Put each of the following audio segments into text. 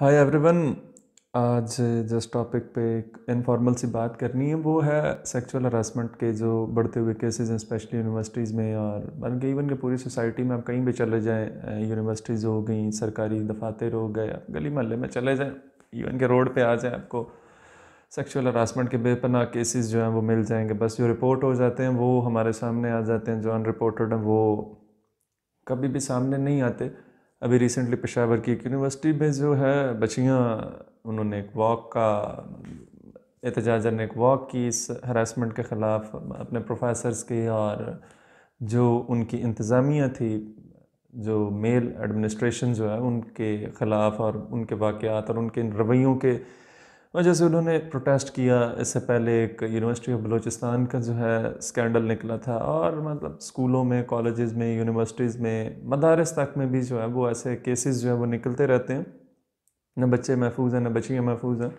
Hi everyone आज जिस topic पे एक इनफॉर्मल सी बात करनी है, वो है सेक्सुअल हरासमेंट के जो बढ़ते हुए केसेस हैं स्पेशली यूनिवर्सिटीज़ में और बल्कि इवन के पूरी सोसाइटी में आप कहीं भी चले जाएँ यूनिवर्सिटीज़ हो गई, सरकारी दफातर हो गए गली मोहल्ले में चले जाएँ इवन के रोड पे आ जाएँ, आपको सेक्सुअल हरासमेंट के बेपना केसेस जो हैं, वो मिल जाएँगे। बस जो रिपोर्ट हो जाते हैं, वो हमारे सामने आ जाते हैं, जो अनरिपोर्टेड हैं, वो कभी भी सामने नहीं आते। अभी रिसेंटली पेशावर की एक यूनिवर्सिटी में जो है, बच्चियाँ, उन्होंने एक वॉक का एहतजाजन ने एक वॉक की इस हरासमेंट के ख़िलाफ़, अपने प्रोफेसर्स के और जो उनकी इंतज़ामिया थी, जो मेल एडमिनिस्ट्रेशन जो है, उनके ख़िलाफ़ और उनके वाक़ और उनके रवैयों के वजह से उन्होंने प्रोटेस्ट किया, इससे पहले एक यूनिवर्सिटी ऑफ़ बलूचिस्तान का जो है स्कैंडल निकला था और मतलब स्कूलों में कॉलेजेस में यूनिवर्सिटीज़ में, मदारस तक में भी जो है वो ऐसे केसेस जो है वो निकलते रहते हैं। न बच्चे महफूज हैं, न बच्चियाँ महफूज हैं।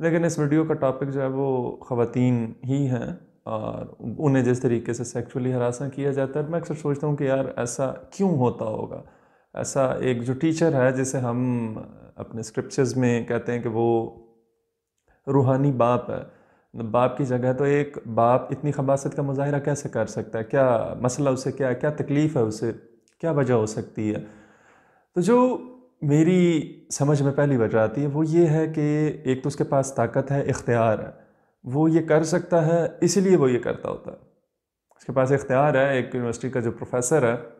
लेकिन इस वीडियो का टॉपिक जो है वो ख़वातीन ही हैं और उन्हें जिस तरीके से सेक्चुअली हरासा किया जाता है मैं अक्सर सोचता हूँ कि यार ऐसा क्यों होता होगा? ऐसा एक जो टीचर है, जिसे हम अपने स्क्रिप्चर्स में कहते हैं कि वो रूहानी बाप है। बाप की जगह तो एक बाप इतनी खबासत का मुजाहरा कैसे कर सकता है? क्या मसला उसे, क्या क्या तकलीफ़ है उसे? क्या वजह हो सकती है? तो जो मेरी समझ में पहली वजह आती है वो ये है कि एक तो उसके पास ताकत है, इख्तियार है। वो ये कर सकता है, इसीलिए वो ये करता होता है। उसके पास इख्तियार है, एक यूनिवर्सिटी का जो प्रोफेसर है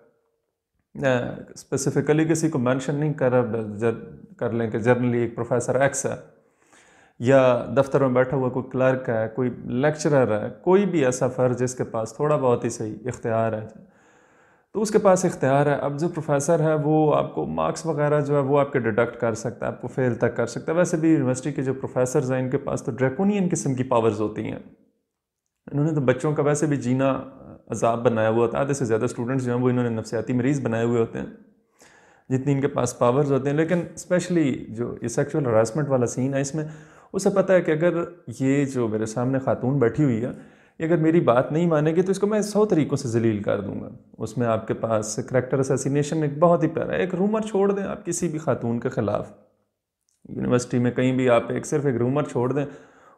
स्पेसिफ़िकली किसी को मेंशन नहीं कर कर लें कि जर्नली एक प्रोफेसर एक्स है। या दफ्तर में बैठा हुआ कोई क्लर्क है, कोई लेक्चरर है, कोई भी ऐसा फ़र्ज़ जिसके पास थोड़ा बहुत ही सही इख्तियार है। तो उसके पास इख्तियार है, अब जो प्रोफेसर है वो आपको मार्क्स वगैरह जो है वो आपके डिडक्ट कर सकता है, आपको फेल तक कर सकता है। वैसे भी यूनिवर्सिटी के जो प्रोफेसर हैं, इनके पास तो ड्रेकोनियन किस्म की पावर्स होती हैं। इन्होंने तो बच्चों का वैसे भी जीना अजाब बनाया हुआ होता है, आधे से ज़्यादा स्टूडेंट्स जो हैं वो इन्होंने नफसियाती मरीज़ बनाए हुए होते हैं, जितनी इनके पास पावर्स होते हैं। लेकिन स्पेशली जो ये सेक्सुअल हरासमेंट वाला सीन है, इसमें उसे पता है कि अगर ये जो मेरे सामने खातून बैठी हुई है, ये अगर मेरी बात नहीं मानेगी तो इसको मैं सौ तरीक़ों से जलील कर दूँगा। उसमें आपके पास करेक्टर असैसिनेशन एक बहुत ही प्यारा है एक रूमर छोड़ दें आप किसी भी खातून के ख़िलाफ़। यूनिवर्सिटी में कहीं भी आप एक सिर्फ़ एक रूमर छोड़ दें,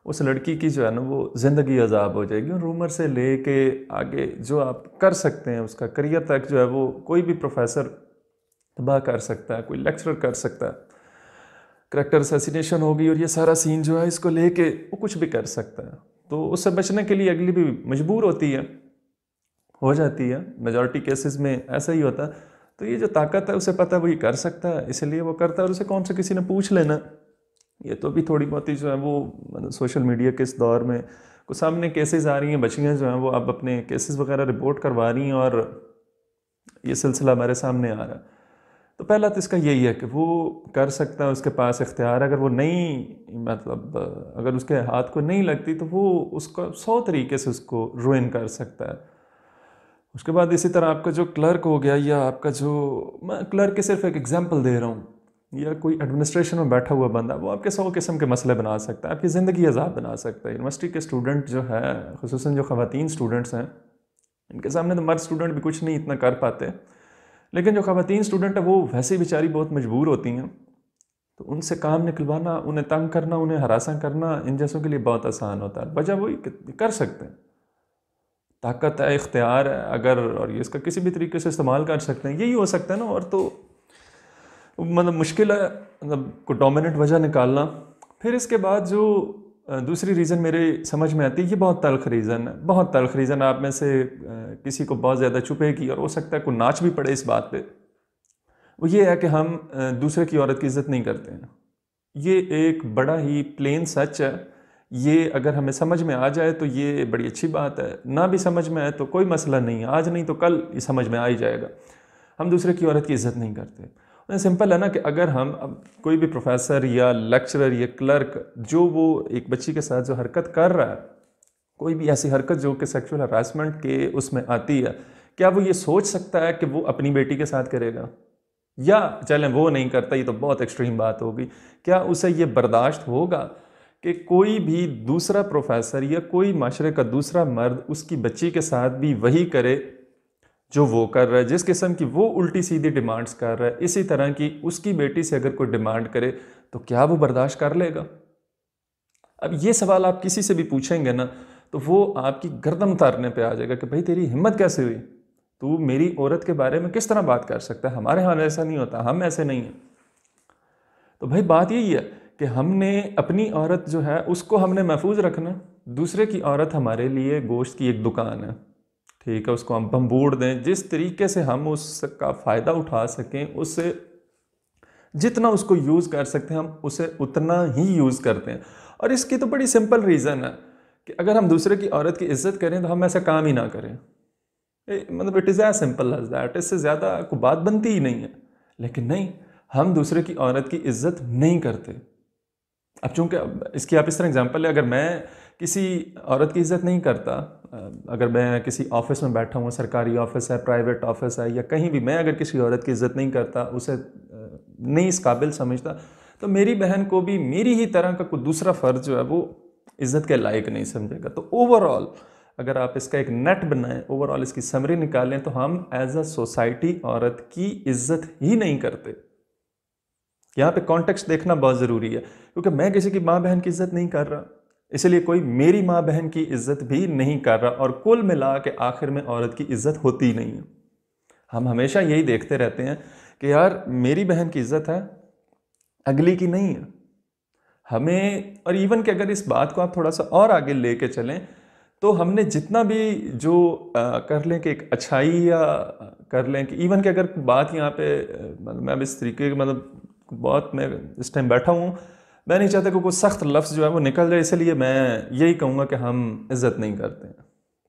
उस लड़की की जो है ना वो ज़िंदगी अजाब हो जाएगी। और रूमर से ले के आगे जो आप कर सकते हैं, उसका करियर तक जो है वो कोई भी प्रोफेसर तबाह कर सकता है, कोई लेक्चरर कर सकता है। करेक्टर असैसिनेशन होगी और ये सारा सीन जो है इसको लेके वो कुछ भी कर सकता है। तो उससे बचने के लिए अगली भी मजबूर होती है, हो जाती है। मेजॉरिटी केसेस में ऐसा ही होता। है तो ये जो ताकत है, उसे पता है वो ये कर सकता है, इसलिए वो करता है और उसे कौन से किसी ने पूछ लेना। ये तो भी थोड़ी बहुत ही जो है वो मतलब सोशल मीडिया के इस दौर में कुछ सामने केसेस आ रही हैं बच्चियाँ जो हैं वो अब अपने केसेस वगैरह रिपोर्ट करवा रही हैं और ये सिलसिला हमारे सामने आ रहा है। तो पहला तो इसका यही है कि वो कर सकता है, उसके पास इख्तियार अगर वो नहीं मतलब अगर उसके हाथ को नहीं लगती तो वो उसको सौ तरीके से उसको रुइन कर सकता है। उसके बाद इसी तरह आपका जो क्लर्क हो गया या आपका जो, मैं क्लर्क के सिर्फ़ एक एग्जांपल दे रहा हूँ। या कोई एडमिनिस्ट्रेशन में बैठा हुआ बंदा, वो आपके सौ किस्म के मसले बना सकता है, आपकी ज़िंदगी अजाब बना सकता है। यूनिवर्सिटी के स्टूडेंट जो है खसूस जो ख़वान स्टूडेंट्स हैं, इनके सामने तो मर्द स्टूडेंट भी कुछ नहीं इतना कर पाते। लेकिन जो खातन स्टूडेंट है, वो वैसे बेचारी बहुत मजबूर होती हैं। तो उनसे काम निकलवाना, उन्हें तंग करना, उन्हें हरासा करना, इन जैसों के लिए बहुत आसान होता है। वजह वही कर सकते हैं। ताकत है, इख्तियार है, अगर और ये इसका किसी भी तरीके से इस्तेमाल कर सकते हैं। यही हो सकता है ना, और तो मतलब मुश्किल है मतलब को डोमिनेंट वजह निकालना। फिर इसके बाद जो दूसरी रीज़न मेरे समझ में आती है, ये बहुत तलख रीज़न है। बहुत तलख रीज़न आप में से किसी को बहुत ज़्यादा चुपेगी और हो सकता है कोई नाच भी पड़े इस बात पे। वो ये है कि हम दूसरे की औरत की इज़्ज़त नहीं करते हैं। ये एक बड़ा ही प्लेन सच है। ये अगर हमें समझ में आ जाए तो ये बड़ी अच्छी बात है। ना भी समझ में आए तो कोई मसला नहीं है। आज नहीं तो कल ये समझ में आ ही जाएगा। हम दूसरे की औरत की इज़्ज़त नहीं करते। सिंपल है ना कि अगर हम कोई भी प्रोफेसर या लेक्चरर या क्लर्क जो वो एक बच्ची के साथ जो हरकत कर रहा है, कोई भी ऐसी हरकत जो कि सेक्सुअल हरासमेंट के उसमें आती है, क्या वो ये सोच सकता है कि वो अपनी बेटी के साथ करेगा? या चलें, वो नहीं करता, ये तो बहुत एक्सट्रीम बात होगी। क्या उसे ये बर्दाश्त होगा कि कोई भी दूसरा प्रोफेसर या कोई माशरे का दूसरा मर्द उसकी बच्ची के साथ भी वही करे जो वो कर रहा है, जिस किस्म की वो उल्टी सीधी डिमांड्स कर रहा है, इसी तरह की उसकी बेटी से अगर कोई डिमांड करे तो क्या वो बर्दाश्त कर लेगा? अब ये सवाल आप किसी से भी पूछेंगे ना तो वो आपकी गर्दम तारने पे आ जाएगा कि भाई, तेरी हिम्मत कैसे हुई? तू मेरी औरत के बारे में किस तरह बात कर सकता है? हमारे यहाँ ऐसा नहीं होता, हम ऐसे नहीं हैं। तो भाई, बात यही है कि हमने अपनी औरत जो है, उसको हमने महफूज रखना, दूसरे की औरत हमारे लिए गोश्त की एक दुकान है। ठीक है, उसको हम हम दें। जिस तरीके से हम उसका फ़ायदा उठा सकें उससे जितना उसको यूज़ कर सकते हैं, हम उसे उतना ही यूज़ करते हैं। और इसकी तो बड़ी सिंपल रीज़न है कि अगर हम दूसरे की औरत की इज़्ज़त करें तो हम ऐसा काम ही ना करें। मतलब it is as simple as that इससे ज़्यादा को बात बनती ही नहीं है। लेकिन नहीं, हम दूसरे की औरत की इज़्ज़त नहीं करते। अब चूँकि इसकी आप इस तरह एग्जांपल है अगर मैं किसी औरत की इज़्ज़त नहीं करता अगर मैं किसी ऑफ़िस में बैठा हूँ, सरकारी ऑफ़िस है प्राइवेट ऑफ़िस है, या कहीं भी, मैं अगर किसी औरत की इज़्ज़त नहीं करता, उसे नहीं इस काबिल समझता तो मेरी बहन को भी मेरी ही तरह का कोई दूसरा फ़र्ज़ जो है वो इज़्ज़त के लायक नहीं समझेगा। तो ओवरऑल अगर आप इसका एक नेट बनाएँ ओवरऑल इसकी समरी निकालें तो हम एज अ सोसाइटी औरत की इज़्ज़त ही नहीं करते। यहाँ पे कॉन्टेक्स्ट देखना बहुत ज़रूरी है क्योंकि मैं किसी की माँ बहन की इज़्ज़त नहीं कर रहा। इसलिए कोई मेरी माँ बहन की इज़्ज़त भी नहीं कर रहा और कुल मिला के आखिर में औरत की इज़्ज़त होती नहीं है। हम हमेशा यही देखते रहते हैं कि यार मेरी बहन की इज़्ज़त है अगली की नहीं है। हमें और इवन कि अगर इस बात को आप थोड़ा सा और आगे ले कर चलें तो हमने जितना भी जो आ, कर लें कि एक अच्छाई या कर लें कि इवन कि अगर बात यहाँ पे मतलब मैं अब इस तरीके मतलब बहुत मैं इस टाइम बैठा हूँ। मैं नहीं चाहता कि कोई सख्त लफ्ज़ जो है वो निकल जाए, इसलिए मैं यही कहूँगा कि हम इज़्ज़त नहीं करते हैं।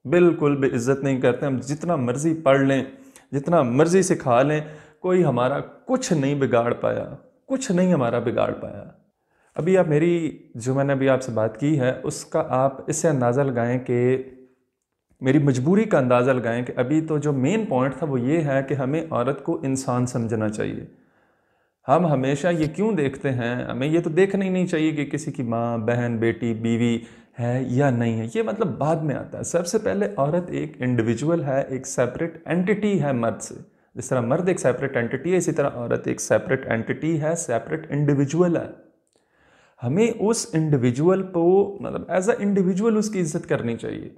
बिल्कुल भी इज़्ज़त नहीं करते हम जितना मर्ज़ी पढ़ लें, जितना मर्ज़ी सिखा लें, कोई हमारा कुछ नहीं बिगाड़ पाया, कुछ नहीं हमारा बिगाड़ पाया। अभी आप मेरी, जो मैंने अभी आपसे बात की है, उसका आप इससे अंदाज़ा लगाएँ कि, मेरी मजबूरी का अंदाज़ा लगाएँ कि अभी तो जो मेन पॉइंट था वो ये है कि हमें औरत को इंसान समझना चाहिए। हम हमेशा ये क्यों देखते हैं? हमें ये तो देखना ही नहीं चाहिए कि किसी की माँ, बहन, बेटी, बीवी है या नहीं है। ये मतलब बाद में आता है। सबसे पहले औरत एक इंडिविजुअल है, एक सेपरेट एंटिटी है मर्द से। जिस तरह मर्द एक सेपरेट एंटिटी है, इसी तरह औरत एक सेपरेट एंटिटी है सेपरेट इंडिविजुअल है। हमें उस इंडिविजुअल को मतलब एज अ इंडिविजुअल उसकी इज़्ज़त करनी चाहिए।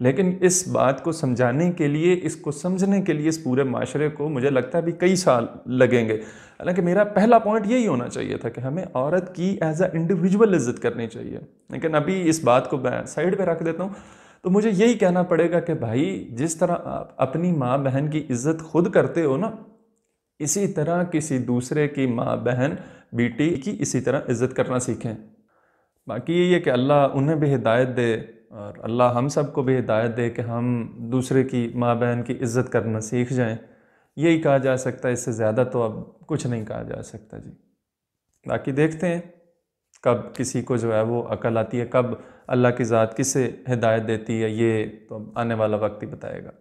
लेकिन इस बात को समझाने के लिए, इसको समझने के लिए इस पूरे माशरे को मुझे लगता है अभी कई साल लगेंगे। हालाँकि मेरा पहला पॉइंट यही होना चाहिए था कि हमें औरत की एज अ इंडिविजुअल इज़्ज़त करनी चाहिए। लेकिन अभी इस बात को मैं साइड पर रख देता हूँ। तो मुझे यही कहना पड़ेगा कि भाई, जिस तरह आप अपनी माँ बहन की इज़्ज़त खुद करते हो ना, इसी तरह किसी दूसरे की माँ बहन बेटी की इसी तरह इज़्ज़त करना सीखें। बाकी है कि अल्लाह उन्हें भी हिदायत दे। और अल्लाह हम सबको भी हिदायत दे कि हम दूसरे की माँ बहन की इज़्ज़त करना सीख जाएँ। यही कहा जा सकता है, इससे ज़्यादा तो अब कुछ नहीं कहा जा सकता जी। बाकी देखते हैं, कब किसी को जो है वो अकल आती है, कब अल्लाह की ज़ात किसे हिदायत देती है, ये तो आने वाला वक्त ही बताएगा।